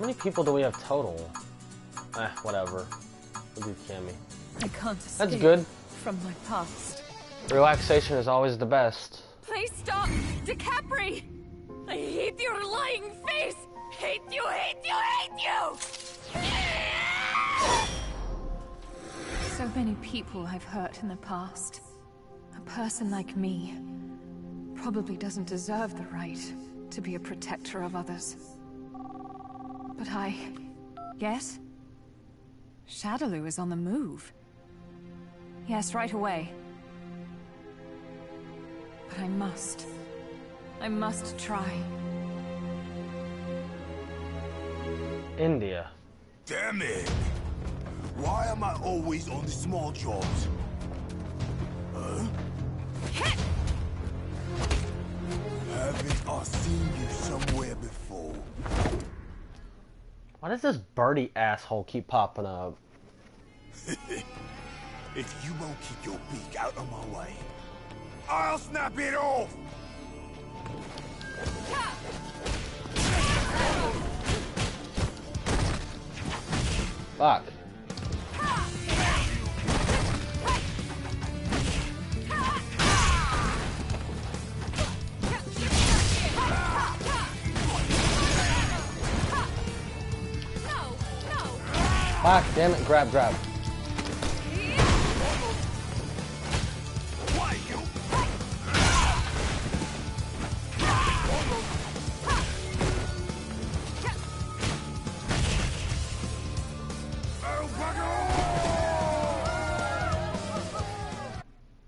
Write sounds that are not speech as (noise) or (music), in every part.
How many people do we have total? Eh, whatever. We'll do Cammy. I can't That's good. from my past. Relaxation is always the best. Please stop! Decapre! I hate your lying face! Hate you, hate you, hate you! So many people I've hurt in the past. A person like me probably doesn't deserve the right to be a protector of others. But I... Yes? Shadaloo is on the move. Yes, right away. But I must. I must try. India. Damn it! Why am I always on the small jobs? Huh? Haven't I seen you somewhere before? Why does this birdie asshole keep popping up? (laughs) If you won't keep your beak out of my way, I'll snap it off! Fuck. Fuck, damn it, grab, grab.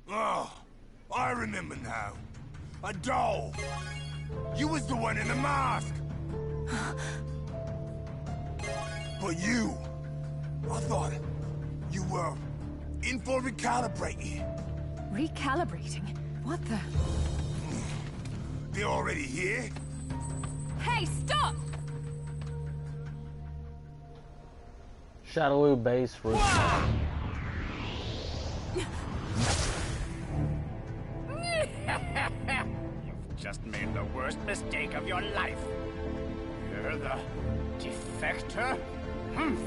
Oh, I remember now. A doll. You was the one in the mask. But you, I thought you were in for recalibrating. Recalibrating? What the? They're already here? Hey, stop! Shadaloo base roof. You've just made the worst mistake of your life. You're the defector? Humph!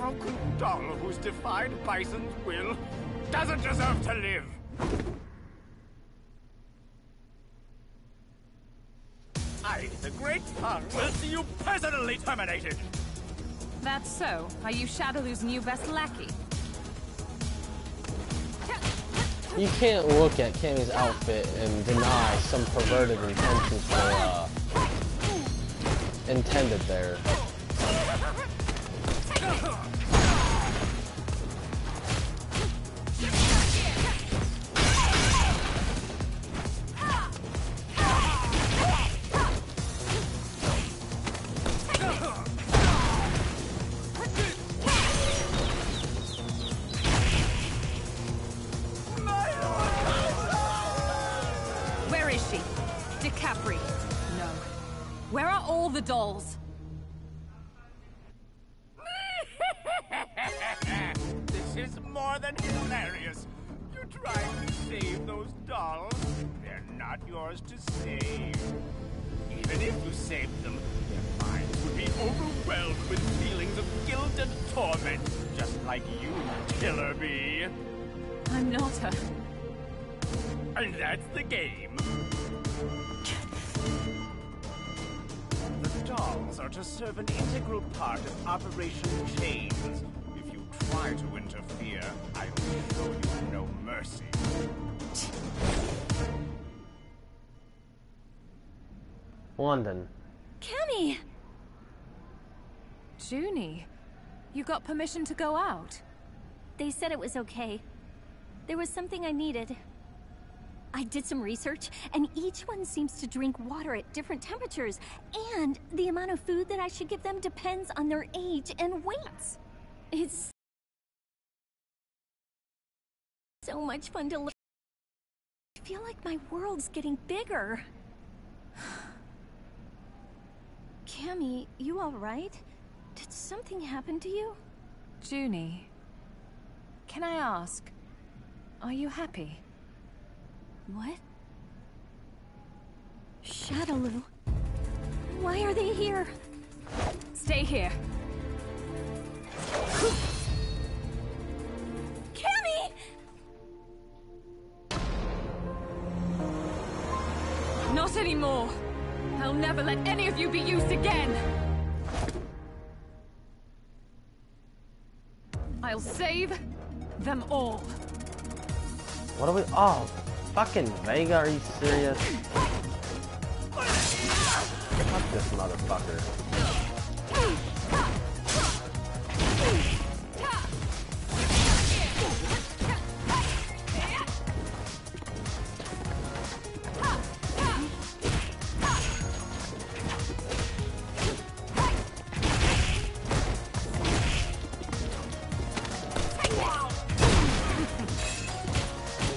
A broken doll who's defied Bison's will doesn't deserve to live! I, the Great Khan, will see you personally terminated! That's so. Are you Shadaloo's new best lackey? You can't look at Cammy's outfit and deny some perverted intentions were uh, intended there. The dolls? this is more than hilarious. You tried to save those dolls. They're not yours to save. Even if you saved them, their minds would be overwhelmed with feelings of guilt and torment, just like you, Killer Bee. I'm not a... And that's the game. (laughs) The dolls are to serve an integral part of Operation Chains. If you try to interfere, I will show you no mercy. London. Cammy! Juni, you got permission to go out? They said it was okay. There was something I needed. I did some research, and each one seems to drink water at different temperatures, and the amount of food that I should give them depends on their age and weights. It's so much fun to look. I feel like my world's getting bigger. (sighs) Cammy, you alright? Did something happen to you? Juni, can I ask, are you happy? What? Shadaloo. Why are they here? stay here. Cammy! Not anymore. I'll never let any of you be used again. I'll save them all. What are we? Oh, fucking Vega, are you serious? Fuck this motherfucker.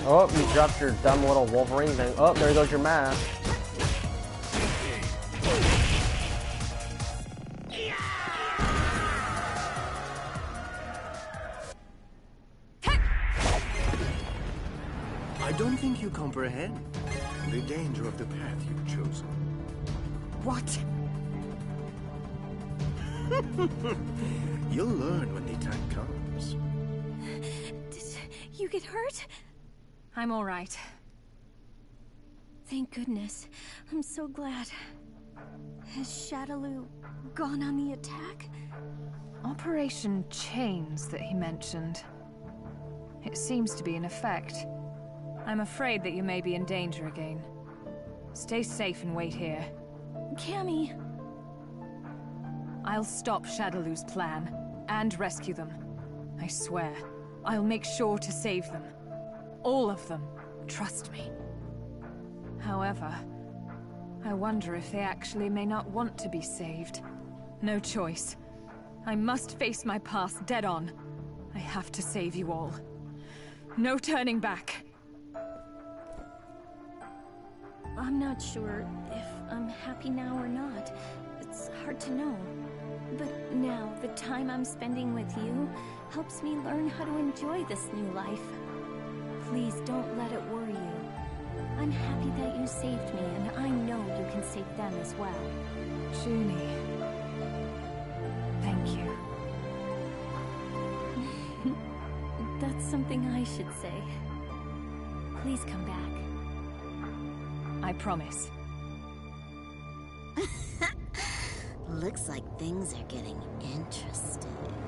Oh, you dropped your dumb little Wolverine thing. Oh, there goes your mask. I don't think you comprehend the danger of the path you've chosen. What? (laughs) You'll learn when the time comes. Did you get hurt? I'm all right. Thank goodness. I'm so glad. Has Shadaloo gone on the attack? Operation Chains that he mentioned. It seems to be in effect. I'm afraid that you may be in danger again. Stay safe and wait here. Cammy, I'll stop Shadaloo's plan and rescue them. I swear. I'll make sure to save them. All of them. Trust me. However, I wonder if they actually may not want to be saved. No choice. I must face my past dead on. I have to save you all. No turning back. I'm not sure if I'm happy now or not. It's hard to know. But now, the time I'm spending with you helps me learn how to enjoy this new life. Please don't let it worry you. I'm happy that you saved me, and I know you can save them as well. Juni. Thank you. (laughs) That's something I should say. Please come back. I promise. (laughs) Looks like things are getting interesting.